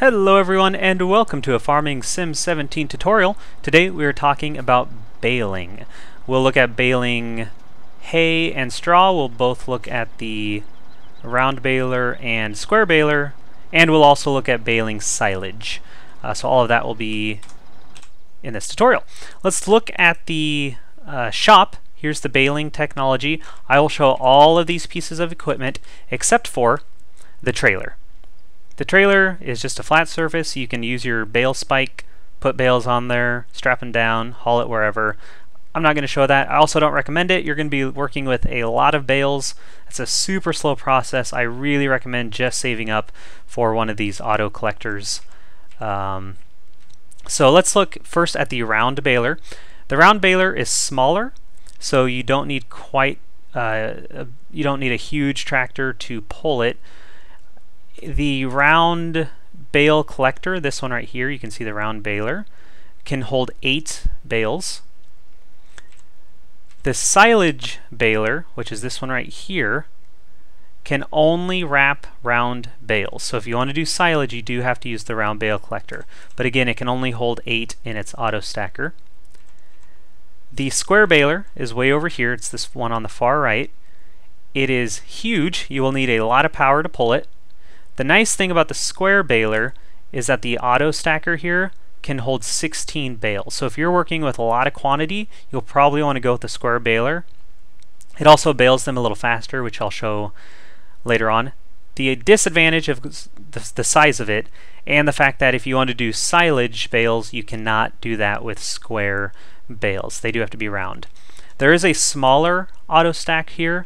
Hello everyone and welcome to a Farming Sim 17 tutorial. Today we are talking about baling. We'll look at baling hay and straw. We'll both look at the round baler and square baler and we'll also look at baling silage. Uh, so all of that will be in this tutorial. Let's look at the uh, shop. Here's the baling technology. I will show all of these pieces of equipment except for the trailer. The trailer is just a flat surface. You can use your bale spike, put bales on there, strap them down, haul it wherever. I'm not going to show that. I also don't recommend it. You're going to be working with a lot of bales. It's a super slow process. I really recommend just saving up for one of these auto collectors. Um, so let's look first at the round baler. The round baler is smaller, so you don't need quite uh, you don't need a huge tractor to pull it the round bale collector, this one right here, you can see the round baler, can hold eight bales. The silage baler, which is this one right here, can only wrap round bales. So if you want to do silage, you do have to use the round bale collector. But again, it can only hold eight in its auto stacker. The square baler is way over here. It's this one on the far right. It is huge. You will need a lot of power to pull it. The nice thing about the square baler is that the auto stacker here can hold 16 bales. So if you're working with a lot of quantity, you'll probably want to go with the square baler. It also bales them a little faster, which I'll show later on. The disadvantage of the, the size of it and the fact that if you want to do silage bales, you cannot do that with square bales. They do have to be round. There is a smaller auto stack here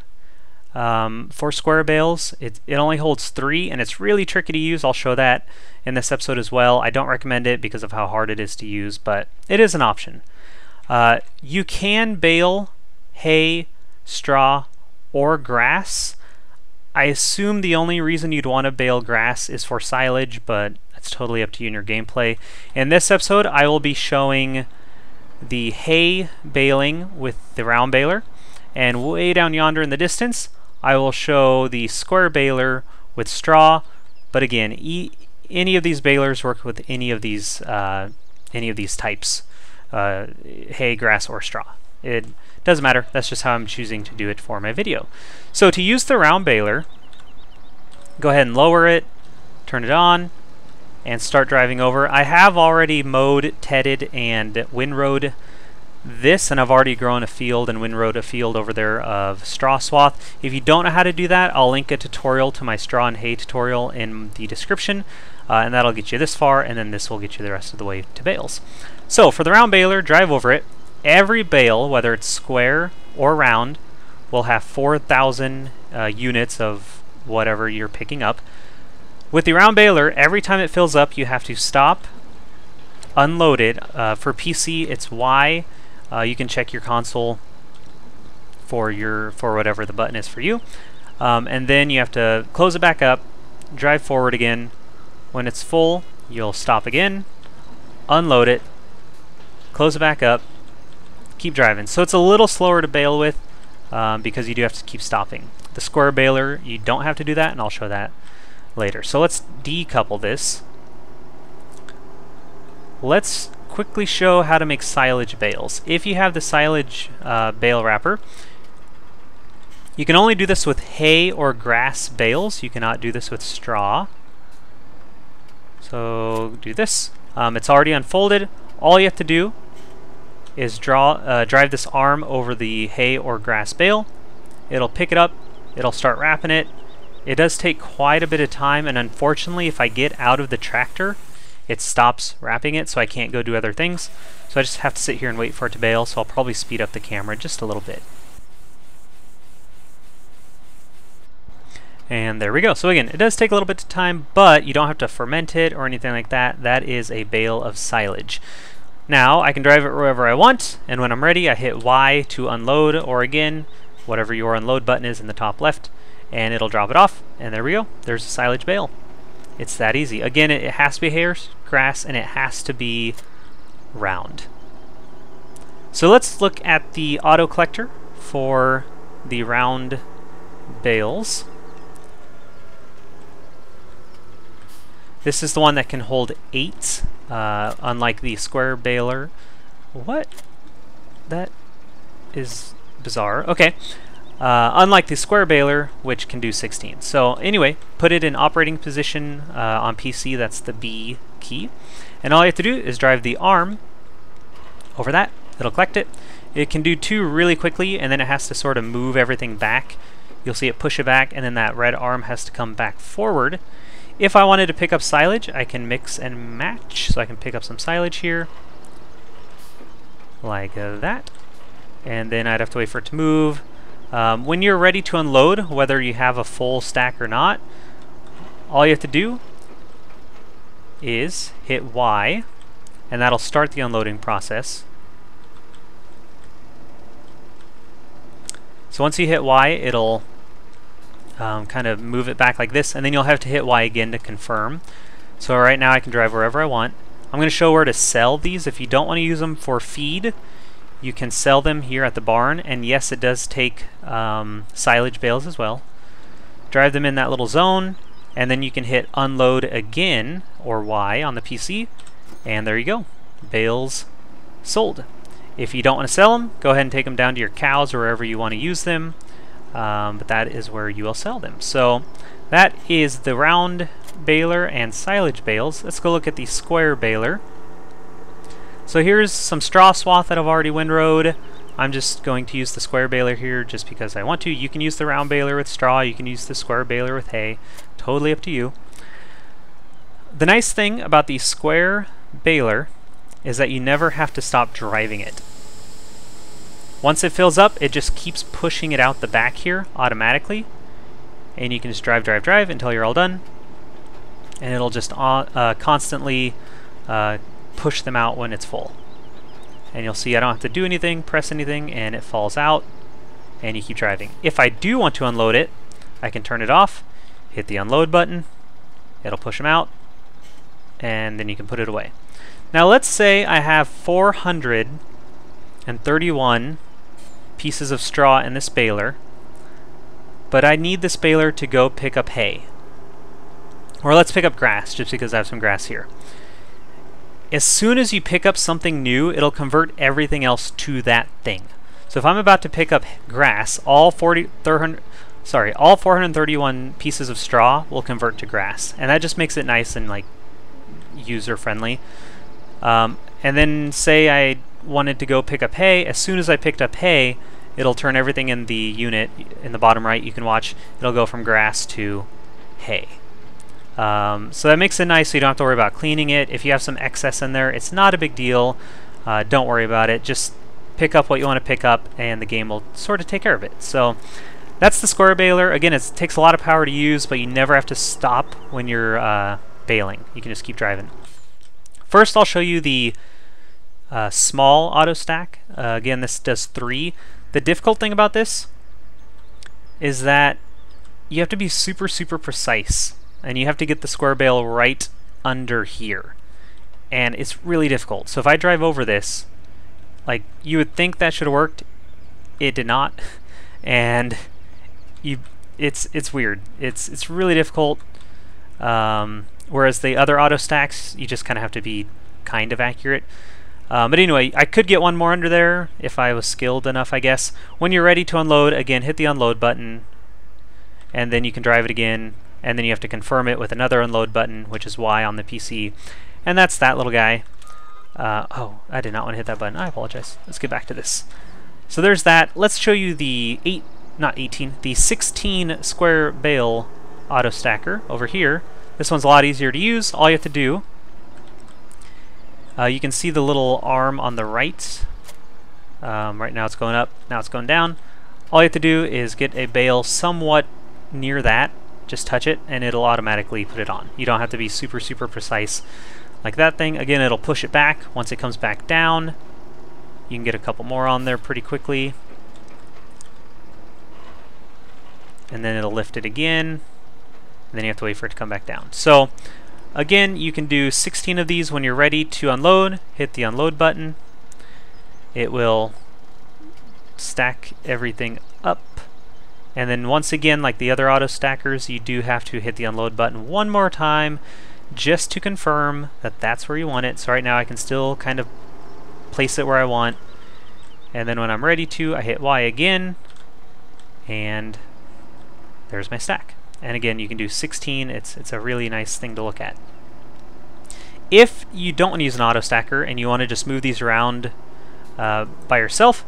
um, for square bales, it, it only holds three, and it's really tricky to use. I'll show that in this episode as well. I don't recommend it because of how hard it is to use, but it is an option. Uh, you can bale hay, straw, or grass. I assume the only reason you'd want to bale grass is for silage, but that's totally up to you in your gameplay. In this episode, I will be showing the hay baling with the round baler, and way down yonder in the distance, I will show the square baler with straw, but again, e any of these balers work with any of these uh, any of these types, uh, hay, grass, or straw. It doesn't matter. That's just how I'm choosing to do it for my video. So to use the round baler, go ahead and lower it, turn it on, and start driving over. I have already mowed, tedded, and windrowed this and I've already grown a field and windrowed a field over there of straw swath. If you don't know how to do that, I'll link a tutorial to my straw and hay tutorial in the description uh, and that'll get you this far and then this will get you the rest of the way to bales. So for the round baler, drive over it. Every bale, whether it's square or round, will have 4,000 uh, units of whatever you're picking up. With the round baler, every time it fills up, you have to stop, unload it. Uh, for PC, it's Y uh, you can check your console for your for whatever the button is for you. Um, and then you have to close it back up, drive forward again. When it's full, you'll stop again, unload it, close it back up, keep driving. So it's a little slower to bale with um, because you do have to keep stopping. The square baler, you don't have to do that, and I'll show that later. So let's decouple this. Let's quickly show how to make silage bales. If you have the silage uh, bale wrapper, you can only do this with hay or grass bales. You cannot do this with straw. So do this. Um, it's already unfolded. All you have to do is draw, uh, drive this arm over the hay or grass bale. It'll pick it up. It'll start wrapping it. It does take quite a bit of time, and unfortunately, if I get out of the tractor, it stops wrapping it so I can't go do other things. So I just have to sit here and wait for it to bale, so I'll probably speed up the camera just a little bit. And there we go. So again, it does take a little bit of time, but you don't have to ferment it or anything like that. That is a bale of silage. Now, I can drive it wherever I want, and when I'm ready, I hit Y to unload, or again, whatever your unload button is in the top left, and it'll drop it off, and there we go. There's a silage bale. It's that easy. Again, it, has to be hairs, grass, and it has to be round. So let's look at the auto collector for the round bales. This is the one that can hold 8, uh, unlike the square baler. What? That is bizarre. Okay. Uh, unlike the square baler, which can do 16. So anyway, put it in operating position uh, on PC, that's the B key. And all you have to do is drive the arm over that. It'll collect it. It can do two really quickly, and then it has to sort of move everything back. You'll see it push it back, and then that red arm has to come back forward. If I wanted to pick up silage, I can mix and match. So I can pick up some silage here, like that. And then I'd have to wait for it to move. Um, when you're ready to unload, whether you have a full stack or not, all you have to do is hit Y, and that'll start the unloading process. So once you hit Y, it'll um, kind of move it back like this, and then you'll have to hit Y again to confirm. So right now I can drive wherever I want. I'm going to show where to sell these. If you don't want to use them for feed, you can sell them here at the barn, and yes, it does take um, silage bales as well. Drive them in that little zone, and then you can hit unload again, or Y on the PC, and there you go. Bales sold. If you don't want to sell them, go ahead and take them down to your cows or wherever you want to use them, um, but that is where you will sell them. So that is the round baler and silage bales. Let's go look at the square baler. So here's some straw swath that I've already windrowed. I'm just going to use the square baler here just because I want to. You can use the round baler with straw, you can use the square baler with hay. Totally up to you. The nice thing about the square baler is that you never have to stop driving it. Once it fills up, it just keeps pushing it out the back here automatically. And you can just drive, drive, drive until you're all done. And it'll just uh, uh constantly uh, push them out when it's full. And you'll see I don't have to do anything, press anything, and it falls out, and you keep driving. If I do want to unload it, I can turn it off, hit the unload button, it'll push them out, and then you can put it away. Now let's say I have 431 pieces of straw in this baler, but I need this baler to go pick up hay. Or let's pick up grass, just because I have some grass here as soon as you pick up something new, it'll convert everything else to that thing. So if I'm about to pick up grass, all 40, 300, sorry, all 431 pieces of straw will convert to grass, and that just makes it nice and like user friendly. Um, and then say I wanted to go pick up hay, as soon as I picked up hay, it'll turn everything in the unit in the bottom right. You can watch it'll go from grass to hay. Um, so that makes it nice so you don't have to worry about cleaning it. If you have some excess in there, it's not a big deal. Uh, don't worry about it. Just pick up what you want to pick up and the game will sort of take care of it. So that's the square baler. Again, it takes a lot of power to use, but you never have to stop when you're uh, baling. You can just keep driving. First, I'll show you the uh, small auto stack. Uh, again, this does three. The difficult thing about this is that you have to be super, super precise and you have to get the square bale right under here. And it's really difficult. So if I drive over this, like you would think that should have worked, it did not. And you it's it's weird. It's it's really difficult. Um, whereas the other auto stacks, you just kind of have to be kind of accurate. Um, but anyway, I could get one more under there if I was skilled enough, I guess. When you're ready to unload, again, hit the unload button, and then you can drive it again and then you have to confirm it with another unload button, which is Y on the PC. And that's that little guy. Uh, oh, I did not want to hit that button. I apologize. Let's get back to this. So there's that. Let's show you the 8, not 18, the 16 square bale auto stacker over here. This one's a lot easier to use. All you have to do, uh, you can see the little arm on the right. Um, right now it's going up, now it's going down. All you have to do is get a bale somewhat near that just touch it and it'll automatically put it on. You don't have to be super, super precise like that thing. Again, it'll push it back. Once it comes back down, you can get a couple more on there pretty quickly. And then it'll lift it again. And then you have to wait for it to come back down. So again, you can do 16 of these when you're ready to unload. Hit the unload button. It will stack everything up and then once again, like the other auto stackers, you do have to hit the unload button one more time just to confirm that that's where you want it. So right now I can still kind of place it where I want. And then when I'm ready to, I hit Y again, and there's my stack. And again, you can do 16. It's, it's a really nice thing to look at. If you don't want to use an auto stacker and you want to just move these around uh, by yourself,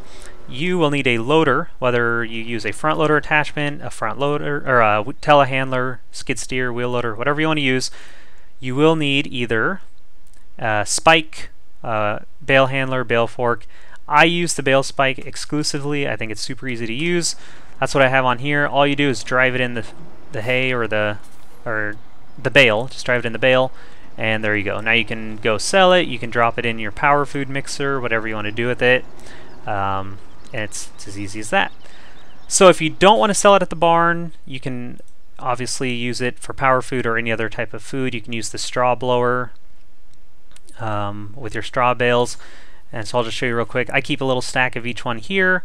you will need a loader, whether you use a front loader attachment, a front loader, or a telehandler, skid steer, wheel loader, whatever you want to use. You will need either a spike, a bale handler, bale fork. I use the bale spike exclusively. I think it's super easy to use. That's what I have on here. All you do is drive it in the the hay or the or the bale. Just drive it in the bale, and there you go. Now you can go sell it. You can drop it in your power food mixer, whatever you want to do with it. Um, and it's, it's as easy as that. So if you don't want to sell it at the barn, you can obviously use it for power food or any other type of food. You can use the straw blower um, with your straw bales. And so I'll just show you real quick. I keep a little stack of each one here.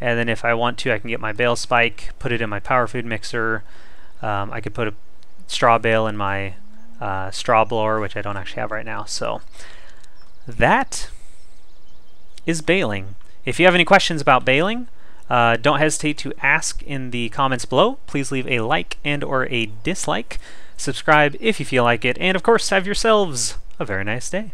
And then if I want to, I can get my bale spike, put it in my power food mixer. Um, I could put a straw bale in my uh, straw blower, which I don't actually have right now. So that is baling. If you have any questions about baling, uh, don't hesitate to ask in the comments below. Please leave a like and or a dislike. Subscribe if you feel like it. And of course, have yourselves a very nice day.